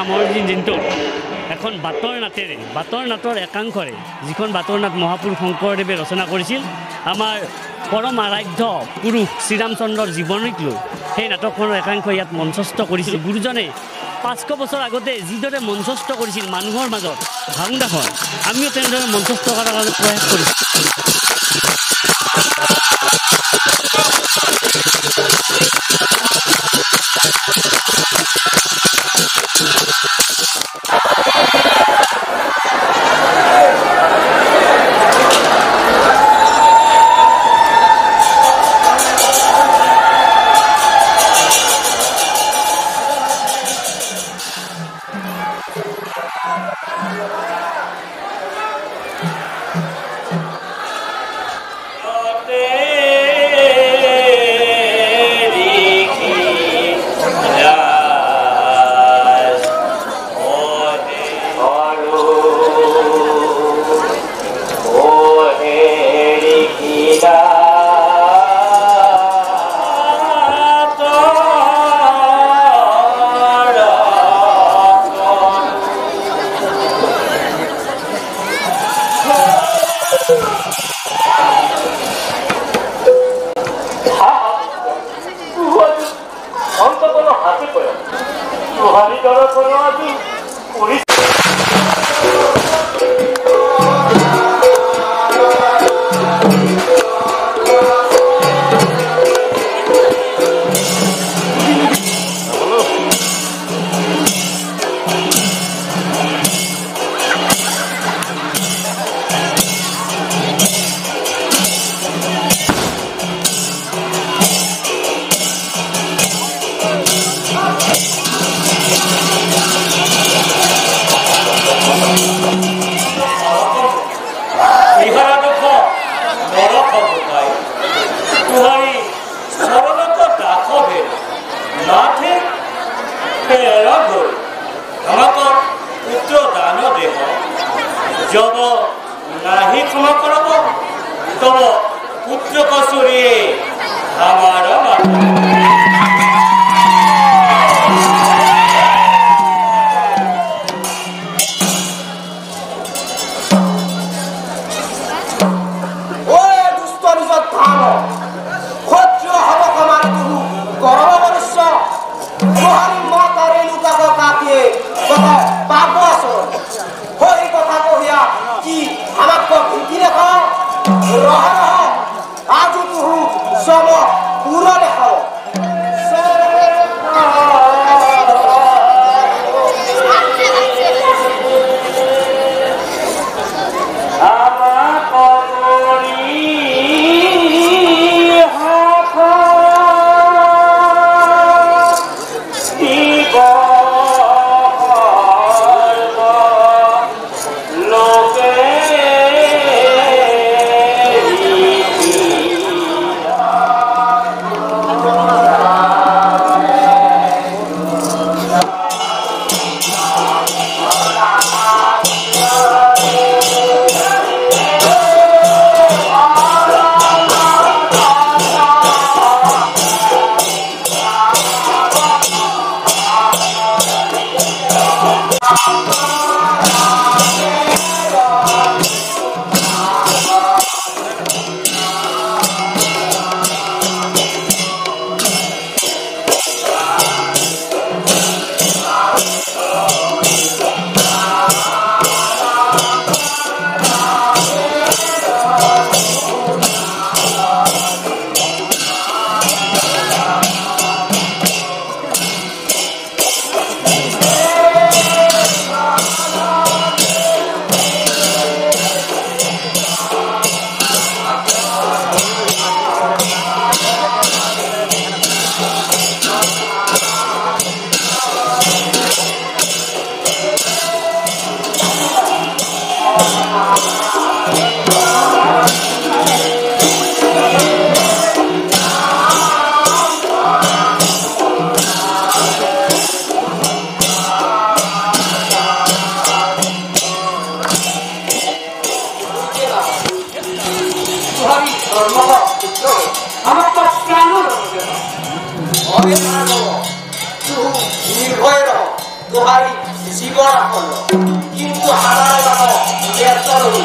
সামৰণি দিনটোত এখন বাটৰ নাটেৰে বাটৰ নাটৰ একাংশৰে যিখন বাটৰ নাট মহাপুৰুষ শংকৰদেৱে ৰচনা কৰিছিল আমাৰ পৰম আৰাধ্য পুৰুষ শ্ৰীৰামচন্দ্ৰৰ জীৱনীক লৈ সেই নাটকখনৰ একাংশ ইয়াত মঞ্চস্থ কৰিছিল। গুৰুজনে পাঁচশ বছৰ আগতে যিদৰে মঞ্চস্থ কৰিছিল মানুহৰ মাজত ভাওনাখন আমিও তেনেদৰে মঞ্চস্থ কৰাৰ কাৰণে প্ৰয়াস কৰিছোঁ この味 নাহি ক্ষমা করব। তব পুত্র কসুরে আমার মাতা 와! Oh, জীবন করল কিন্তু হারার গেল ব্যর্থ রবি